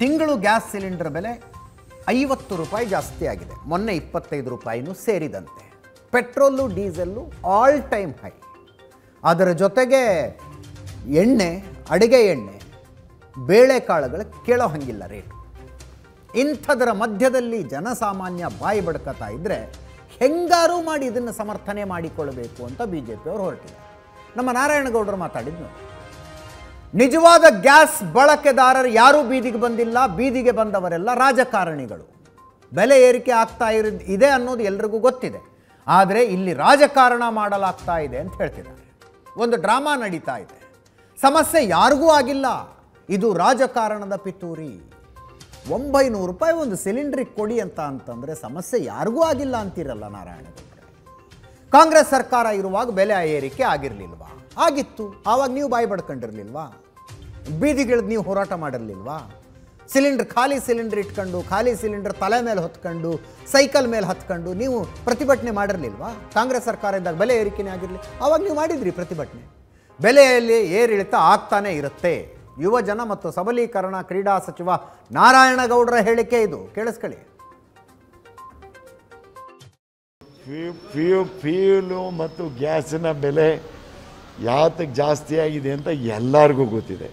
ತಿಂಗಳು gas cylinder ಬೆಲೆ ಐವತ್ತು ರೂಪಾಯಿ ಜಾಸ್ತಿ ಆಗಿದೆ. ಮೊನ್ನೆ ಇಪ್ಪತ್ತೈದು ರೂಪಾಯಿನೂ ಸೇರಿದಂತೆ. Petrol, diesel all time high ಅದರ ಜೊತೆಗೆ ಎಣ್ಣೆ, ಅಡುಗೆ ಎಣ್ಣೆ, ಬೇಳೆಕಾಳುಗಳು ಕೇಳೋ ಹಂಗಿಲ್ಲ ರೇಟು ಇಂಥದರ ಮಧ್ಯದಲ್ಲಿ ಜನಸಾಮಾನ್ಯ ಬಾಯಿ ಬಡ್ಕತಾ ಇದ್ದರೆ ಹೆಂಗಾರು ಮಾಡಿ ಇದನ್ನು ಸಮರ್ಥನೆ ಮಾಡಿಕೊಳ್ಳಬೇಕು ಅಂತ ಬಿ ಜೆ ಪಿಯವರು ಹೊರಟಿದ್ದಾರೆ. ನಮ್ಮ ನಾರಾಯಣಗೌಡರು ಮಾತಾಡಿದ್ದು ನಿಜವಾದ ಗ್ಯಾಸ್ ಬಳಕೆದಾರರು ಯಾರೂ ಬೀದಿಗೆ ಬಂದಿಲ್ಲ, ಬೀದಿಗೆ ಬಂದವರೆಲ್ಲ ರಾಜಕಾರಣಿಗಳು. ಬೆಲೆ ಏರಿಕೆ ಆಗ್ತಾ ಇರ, ಇದೆ ಅನ್ನೋದು ಎಲ್ರಿಗೂ ಗೊತ್ತಿದೆ. ಆದರೆ ಇಲ್ಲಿ ರಾಜಕಾರಣ ಮಾಡಲಾಗ್ತಾ ಇದೆ ಅಂತ ಹೇಳ್ತಿದ್ದಾರೆ. ಒಂದು ಡ್ರಾಮಾ ನಡೀತಾ ಇದೆ. ಸಮಸ್ಯೆ ಯಾರಿಗೂ ಆಗಿಲ್ಲ. ಇದು ರಾಜಕಾರಣದ ಪಿತೂರಿ. ಒಂಬೈನೂರು ರೂಪಾಯಿ ಒಂದು ಸಿಲಿಂಡ್ರಿಗೆ ಕೊಡಿ ಅಂತ ಅಂತಂದರೆ ಸಮಸ್ಯೆ ಯಾರಿಗೂ ಆಗಿಲ್ಲ ಅಂತಿರಲ್ಲ ನಾರಾಯಣಗೌಡ್ರೆ. ಕಾಂಗ್ರೆಸ್ ಸರ್ಕಾರ ಇರುವಾಗ ಬೆಲೆ ಏರಿಕೆ ಆಗಿರಲಿಲ್ವಾ? ಆಗಿತ್ತು. ಆವಾಗ ನೀವು ಬಾಯಿ ಬಡ್ಕೊಂಡಿರ್ಲಿಲ್ವಾ? ಬೀದಿಗಿಳಿದು ನೀವು ಹೋರಾಟ ಮಾಡಿರಲಿಲ್ವಾ? ಸಿಲಿಂಡರ್, ಖಾಲಿ ಸಿಲಿಂಡರ್ ಇಟ್ಕೊಂಡು, ಖಾಲಿ ಸಿಲಿಂಡರ್ ತಲೆ ಮೇಲೆ ಹೊತ್ಕೊಂಡು, ಸೈಕಲ್ ಮೇಲೆ ಹತ್ಕೊಂಡು ನೀವು ಪ್ರತಿಭಟನೆ ಮಾಡಿರಲಿಲ್ವಾ? ಕಾಂಗ್ರೆಸ್ ಸರ್ಕಾರ ಇದ್ದಾಗ ಬೆಲೆ ಏರಿಕೆನೇ ಆಗಿರಲಿ, ಆವಾಗ ನೀವು ಮಾಡಿದ್ರಿ ಪ್ರತಿಭಟನೆ. ಬೆಲೆಯಲ್ಲಿ ಏರಿಳಿತ ಆಗ್ತಾನೇ ಇರುತ್ತೆ. ಯುವ ಜನ ಮತ್ತು ಸಬಲೀಕರಣ ಕ್ರೀಡಾ ಸಚಿವ ನಾರಾಯಣಗೌಡರ ಹೇಳಿಕೆ ಇದು. ಕೇಳಿಸ್ಕೊಳ್ಳಿ. ಫ್ಯೂ ಫ್ಯೂ, ಫ್ಯೂಲು ಮತ್ತು ಗ್ಯಾಸಿನ ಬೆಲೆ ಯಾತಕ್ಕೆ ಜಾಸ್ತಿ ಆಗಿದೆ ಅಂತ ಎಲ್ಲರಿಗೂ ಗೊತ್ತಿದೆ.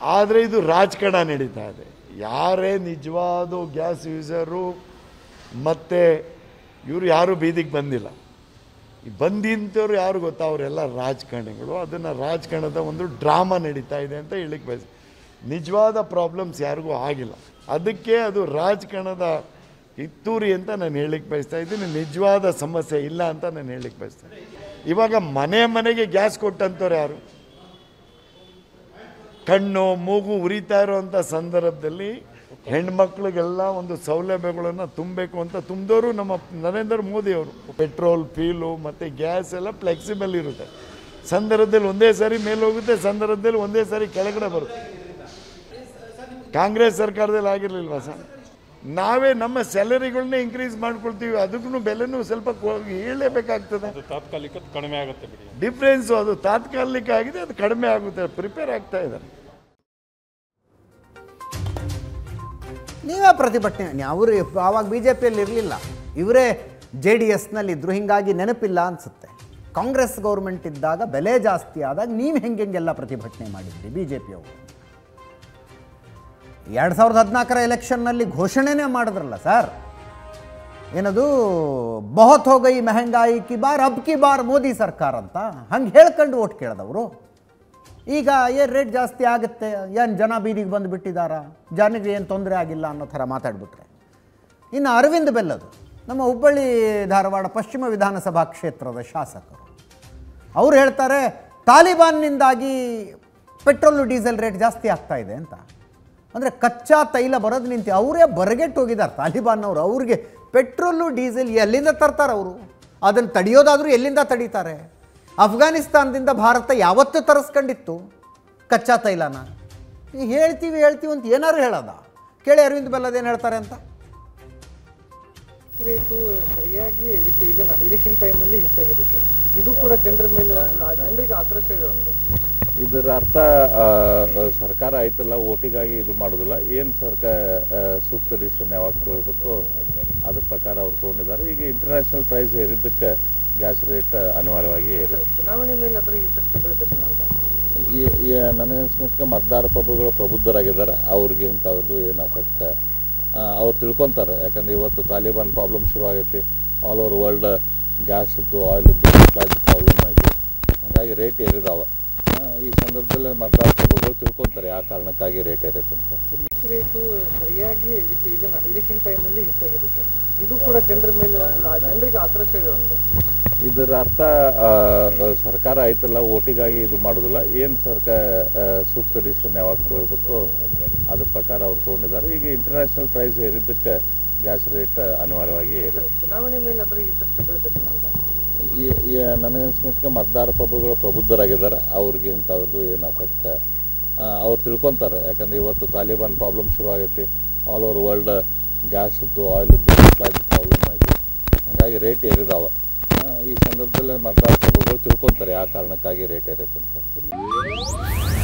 ಆದರೆ ಇದು ರಾಜಕಾರಣ ನಡೀತಾ ಇದೆ. ಯಾರೇ ನಿಜವಾದ ಗ್ಯಾಸ್ ಯೂಸರು, ಮತ್ತು ಇವರು ಯಾರೂ ಬೀದಿಗೆ ಬಂದಿಲ್ಲ. ಬಂದಿಂತವ್ರು ಯಾರು ಗೊತ್ತಾ, ಅವರೆಲ್ಲ ರಾಜಕಾರಣಿಗಳು. ಅದನ್ನು ರಾಜಕಾರಣದ ಒಂದು ಡ್ರಾಮಾ ನಡೀತಾ ಇದೆ ಅಂತ ಹೇಳಿಕ್ಕೆ ಬಯಸ್, ನಿಜವಾದ ಪ್ರಾಬ್ಲಮ್ಸ್ ಯಾರಿಗೂ ಆಗಿಲ್ಲ. ಅದಕ್ಕೆ ಅದು ರಾಜಕಾರಣದ ಇತ್ತೂರಿ ಅಂತ ನಾನು ಹೇಳಿಕ್ಕೆ ಬಯಸ್ತಾ ಇದ್ದೀನಿ. ನಿಜವಾದ ಸಮಸ್ಯೆ ಇಲ್ಲ ಅಂತ ನಾನು ಹೇಳಿಕ್ಕೆ ಬಯಸ್ತೇನೆ ಇವಾಗ ಮನೆ ಮನೆಗೆ ಗ್ಯಾಸ್ ಕೊಟ್ಟಂಥವ್ರು ಯಾರು? ಕಣ್ಣು, ಮೂಗು ಉರಿತಾ ಇರೋವಂಥ ಸಂದರ್ಭದಲ್ಲಿ ಹೆಣ್ಮಕ್ಳಿಗೆಲ್ಲ ಒಂದು ಸೌಲಭ್ಯಗಳನ್ನು ತುಂಬಬೇಕು ಅಂತ ತುಂಬಿದವರು ನಮ್ಮ ನರೇಂದ್ರ ಮೋದಿ ಅವರು. ಪೆಟ್ರೋಲ್ ಫೀಲು ಮತ್ತು ಗ್ಯಾಸ್ ಎಲ್ಲ ಫ್ಲೆಕ್ಸಿಬಲ್ ಇರುತ್ತೆ. ಸಂದರ್ಭದಲ್ಲಿ ಒಂದೇ ಸಾರಿ ಮೇಲೋಗುತ್ತೆ ಸಂದರ್ಭದಲ್ಲಿ ಒಂದೇ ಸಾರಿ ಕೆಳಗಡೆ ಬರುತ್ತೆ. ಕಾಂಗ್ರೆಸ್ ಸರ್ಕಾರದಲ್ಲಿ ಆಗಿರಲಿಲ್ವಾ ಸರ್? ನಾವೇ ನಮ್ಮ ಸ್ಯಾಲರಿಗಳನ್ನೇ ಇನ್ಕ್ರೀಸ್ ಮಾಡ್ಕೊಳ್ತೀವಿ. ಅದಕ್ಕೂ ಬೆಲೆನೂ ಸ್ವಲ್ಪ ಕೊ- ಹೇಳಲೇಬೇಕಾಗ್ತದೆ ಅದು ತಾತ್ಕಾಲಿಕ ಕಡಿಮೆ ಆಗುತ್ತೆ ಬಿಡಿ. ಡಿಫ್ರೆನ್ಸು ಅದು ತಾತ್ಕಾಲಿಕ ಆಗಿದೆ ಅದು ಕಡಿಮೆ ಆಗುತ್ತೆ. ಪ್ರಿಪೇರ್ ಆಗ್ತಾ ಇದ್ದಾರೆ. ನೀವೇ ಪ್ರತಿಭಟನೆ. ಅವರು ಆವಾಗ ಬಿ ಜೆ ಪಿಯಲ್ಲಿ ಇರಲಿಲ್ಲ. ಇವರೇ ಜೆ ಡಿ ಎಸ್ನಲ್ಲಿದ್ದರು ಹೀಗಾಗಿ ನೆನಪಿಲ್ಲ ಅನಿಸುತ್ತೆ. ಕಾಂಗ್ರೆಸ್ ಗೌರ್ಮೆಂಟ್ ಇದ್ದಾಗ ಬೆಲೆ ಜಾಸ್ತಿ ಆದಾಗ ನೀವು ಹೆಂಗೆಲ್ಲ ಪ್ರತಿಭಟನೆ ಮಾಡಿದ್ರಿ ಬಿ ಜೆ ಪಿಯವರು ಎರಡು ಸಾವಿರದ ಹದಿನಾಲ್ಕರ ಎಲೆಕ್ಷನ್ನಲ್ಲಿ ಘೋಷಣೆನೇ ಮಾಡಿದ್ರಲ್ಲ ಸರ್? ಏನದು, ಬಹತ್ ಹೋಗೈ ಮೆಹಂಗಾಯಿ ಕಿ ಬಾರ್, ಅಬ್ ಕಿ ಬಾರ್ ಮೋದಿ ಸರ್ಕಾರ ಅಂತ? ಹಂಗೆ ಹೇಳ್ಕೊಂಡು ಓಟ್ ಕೇಳಿದವರು. ಈಗ ಏನು ರೇಟ್ ಜಾಸ್ತಿ ಆಗುತ್ತೆ? ಏನು ಜನ ಬೀದಿಗೆ ಬಂದು ಬಿಟ್ಟಿದ್ದಾರಾ ಜನರಿಗೆ ಏನು ತೊಂದರೆ ಆಗಿಲ್ಲ ಅನ್ನೋ ಥರ ಮಾತಾಡಿಬಿಟ್ರೆ. ಇನ್ನು ಅರವಿಂದ್ ಬೆಲ್ಲದು, ನಮ್ಮ ಹುಬ್ಬಳ್ಳಿ, ಧಾರವಾಡ ಪಶ್ಚಿಮ ವಿಧಾನಸಭಾ ಕ್ಷೇತ್ರದ ಶಾಸಕರು. ಅವ್ರು ಹೇಳ್ತಾರೆ, ತಾಲಿಬಾನ್ನಿಂದಾಗಿ ಪೆಟ್ರೋಲು, ಡೀಸೆಲ್ ರೇಟ್ ಜಾಸ್ತಿ ಆಗ್ತಾ ಇದೆ ಅಂತ. ಅಂದರೆ ಕಚ್ಚಾ ತೈಲ ಬರೋದು ನಿಂತು. ಅವರೇ ಬರಗೆಟ್ಟು ಹೋಗಿದ್ದಾರೆ. ತಾಲಿಬಾನ್ನವರು, ಅವ್ರಿಗೆ ಪೆಟ್ರೋಲು, ಡೀಸೆಲ್ ಎಲ್ಲಿಂದ ತರ್ತಾರೆ ಅವರು? ಅದನ್ನು ತಡೆಯೋದಾದರೂ ಎಲ್ಲಿಂದ ತಡೀತಾರೆ? ಅಫ್ಘಾನಿಸ್ತಾನದಿಂದ ಭಾರತ ಯಾವತ್ತೂ ತರಿಸ್ಕೊಂಡಿತ್ತು ಕಚ್ಚಾ ತೈಲನ. ಹೇಳ್ತೀವಿ ಹೇಳ್ತೀವಿ ಅಂತ ಏನಾರು ಹೇಳೋದ? ಕೇಳಿ ಅರವಿಂದ್ ಬೆಲ್ಲದ ಏನು ಹೇಳ್ತಾರೆ ಅಂತ. ಸರಿಯಾಗಿ ಇದಕ್ಕೆ ಇದನ್ನ ಎಲೆಕ್ಷನ್ ಟೈಮಲ್ಲಿ ಹೆಚ್ಚಾಗಿದೆ ಇದು ಕೂಡ ಜನರ ಮೇಲೆ ಜನರಿಗೆ ಆಕ್ರೋಶ ಒಂದು. ಇದರ ಅರ್ಥ ಸರ್ಕಾರ ಆಯ್ತಲ್ಲ ಓಟಿಗಾಗಿ ಇದು ಮಾಡೋದಿಲ್ಲ. ಏನು ಸರ್ಕಾರ ಸೂಕ್ತ ಡಿಸಿಷನ್ ಯಾವಾಗ ತಗೋಬೇಕು ಅದ್ರ ಪ್ರಕಾರ ಅವ್ರು ತೊಗೊಂಡಿದ್ದಾರೆ. ಈಗ ಇಂಟರ್ನ್ಯಾಷನಲ್ ಪ್ರೈಸ್ ಏರಿದ್ದಕ್ಕೆ ಗ್ಯಾಸ್ ರೇಟ್ ಅನಿವಾರ್ಯವಾಗಿ ಈ ನನಗನ್ಸ್ಮಟ್ಟಿಗೆ ಮತದಾರ ಪ್ರಭುಗಳು ಪ್ರಬುದ್ಧರಾಗಿದ್ದಾರೆ. ಅವ್ರಿಗೆ ಇಂಥದ್ದು ಏನು ಅಫೆಕ್ಟ್ ಅವ್ರು ತಿಳ್ಕೊತಾರೆ. ಯಾಕಂದ್ರೆ ಇವತ್ತು ತಾಲಿಬಾನ್ ಪ್ರಾಬ್ಲಮ್ ಶುರು ಆಗೈತಿ. ಆಲ್ ಓವರ್ ವರ್ಲ್ಡ್ ಗ್ಯಾಸದ್ದು ಆಯಿಲದ್ದು ಸಪ್ಲೈದು ಪ್ರಾಬ್ಲಮ್ ಆಯಿತು. ಹಾಗಾಗಿ ರೇಟ್ ಏರಿದಾವೆ. ಈ ಸಂದರ್ಭದಲ್ಲಿ ಮತದಾರರು ತಿಳ್ಕೊತಾರೆ ಆ ಕಾರಣಕ್ಕಾಗಿ ರೇಟ್ ಏರೈತೆ ಅಂತ. ರೇಟು ಸರಿಯಾಗಿ ಇದಕ್ಕೆ ಇದನ್ನ ಟೈಮಲ್ಲಿ ಹೆಚ್ಚಾಗಿದೆ ಸರ್ ಇದು ಕೂಡ ಜನರ ಮೇಲೆ ಒಂದು- ಆ ಜನರಿಗೆ ಆಕ್ರೋಶ ಇದೆ ಒಂದು. ಇದರ ಅರ್ಥ ಸರ್ಕಾರ ಆಯ್ತಲ್ಲ ಓಟಿಗಾಗಿ ಇದು ಮಾಡೋದಿಲ್ಲ. ಏನು ಸರ್ಕಾರ ಸೂಕ್ತ ಡಿಸಿಷನ್ ಯಾವಾಗ ತಗೋಬೇಕು ಅದ್ರ ಪ್ರಕಾರ ಅವ್ರು ತೊಗೊಂಡಿದ್ದಾರೆ. ಈಗ ಇಂಟರ್ನ್ಯಾಷನಲ್ ಪ್ರೈಸ್ ಏರಿದ್ದಕ್ಕೆ ಗ್ಯಾಸ್ ರೇಟ್ ಅನಿವಾರ್ಯವಾಗಿ ಏರಿದೆ. ಚುನಾವಣೆ ಮೇಲೆ ಅದರ ಇಫೆಕ್ಟ್ ಬೀಳ್ತೈತೆ ಅಂತ. ಈ- ಮಟ್ಟಿಗೆ ಮತದಾರ ಪ್ರಭುಗಳು ಪ್ರಬುದ್ಧರಾಗಿದ್ದಾರೆ. ಅವ್ರಿಗೆ ಇಂಥದ್ದು ಏನು ಅಫೆಕ್ಟ್ ಅವ್ರು ತಿಳ್ಕೊತಾರೆ. ಯಾಕಂದ್ರೆ ಇವತ್ತು ತಾಲಿಬಾನ್ ಪ್ರಾಬ್ಲಮ್ ಶುರು ಆಗೈತಿ ಆಲ್ ಓವರ್ ವರ್ಲ್ಡ್ ಗ್ಯಾಸದ್ದು ಆಯಿಲದ್ದು ಸಪ್ಲೈದು ಪ್ರಾಬ್ಲಮ್ ಆಯಿತು ಹಾಗಾಗಿ ರೇಟ್ ಏರಿದಾವೆ. ಈ ಸಂದರ್ಭದಲ್ಲಿ ಮತದಾರ ಪ್ರಭುಗಳು ತಿಳ್ಕೊತಾರೆ ಯಾವ ಕಾರಣಕ್ಕಾಗಿ ರೇಟ್ ಏರೈತೆ ಅಂತ.